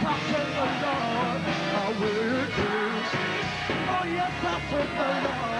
I serve the Lord. I will. Oh, yes, I serve the Lord.